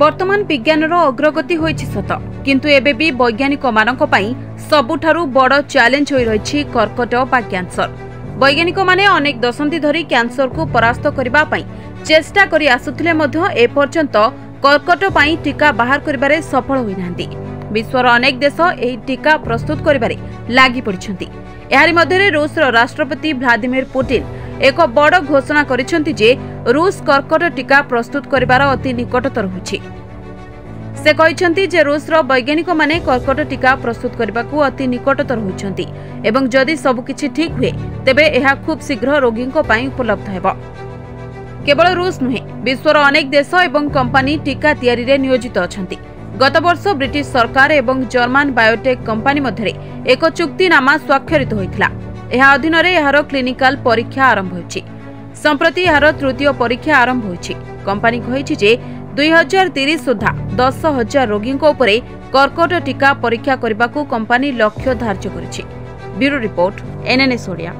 ବର୍ତ୍ତମାନ ବିଜ୍ଞାନର ଅଗ୍ରଗତି ହୋଇଛି ସତ କିନ୍ତୁ ଏବେ ବି ବୈଜ୍ଞାନିକମାନଙ୍କ ପାଇଁ ସବୁଠାରୁ ବଡ଼ ଚ୍ୟାଲେଞ୍ଜ ହୋଇ ରହିଛି କର୍କଟ ବା କ୍ୟାନ୍ସର। ବୈଜ୍ଞାନିକମାନେ ଅନେକ ଦଶନ୍ଧି ଧରି କ୍ୟାନ୍ସରକୁ ପରାସ୍ତ କରିବା ପାଇଁ ଚେଷ୍ଟା କରି ଆସୁଥିଲେ ମଧ୍ୟ ଏପର୍ଯ୍ୟନ୍ତ କର୍କଟ ପାଇଁ ଟିକା ବାହାର କରିବାରେ ସଫଳ ହୋଇନାହାନ୍ତି। ବିଶ୍ୱର ଅନେକ ଦେଶ ଏହି ଟିକା ପ୍ରସ୍ତୁତ କରିବାରେ ଲାଗି ପଡ଼ିଛନ୍ତି। ଏହାରି ମଧ୍ୟରେ ରୁଷର ରାଷ୍ଟ୍ରପତି ଭ୍ଲାଦିମିର ପୁଟିନ ଏକ ବଡ଼ ଘୋଷଣା କରିଛନ୍ତି ଯେ ରୁଷ କର୍କଟ ଟିକା ପ୍ରସ୍ତୁତ କରିବାର ଅତି ନିକଟତର ହୋଇଛି। ସେ କହିଛନ୍ତି ଯେ ରୁଷର ବୈଜ୍ଞାନିକମାନେ କର୍କଟ ଟିକା ପ୍ରସ୍ତୁତ କରିବାକୁ ଅତି ନିକଟତର ହୋଇଛନ୍ତି ଏବଂ ଯଦି ସବୁକିଛି ଠିକ୍ ହୁଏ ତେବେ ଏହା ଖୁବ୍ ଶୀଘ୍ର ରୋଗୀଙ୍କ ପାଇଁ ଉପଲବ୍ଧ ହେବ। କେବଳ ରୁଷ ନୁହେଁ ବିଶ୍ୱର ଅନେକ ଦେଶ ଏବଂ କମ୍ପାନୀ ଟିକା ତିଆରିରେ ନିୟୋଜିତ ଅଛନ୍ତି। ଗତବର୍ଷ ବ୍ରିଟିଶ ସରକାର ଏବଂ ଜର୍ମାନ ବାୟୋଟେକ୍ କମ୍ପାନୀ ମଧ୍ୟରେ ଏକ ଚୁକ୍ତିନାମା ସ୍ୱାକ୍ଷରିତ ହୋଇଥିଲା। ଏହା ଅଧୀନରେ ଏହାର କ୍ଲିନିକାଲ ପରୀକ୍ଷା ଆରମ୍ଭ ହେଉଛି ସମ୍ପ୍ରତି ଏହାର ତୃତୀୟ ପରୀକ୍ଷା ଆରମ୍ଭ ହୋଇଛି। କମ୍ପାନୀ କହିଛି ଯେ ଦୁଇ ହଜାର ତିରିଶ ସୁଦ୍ଧା ଦଶ ହଜାର ରୋଗୀଙ୍କ ଉପରେ କର୍କଟ ଟିକା ପରୀକ୍ଷା କରିବାକୁ କମ୍ପାନୀ ଲକ୍ଷ୍ୟ ଧାର୍ଯ୍ୟ କରିଛି। Bureau report NNS Odia.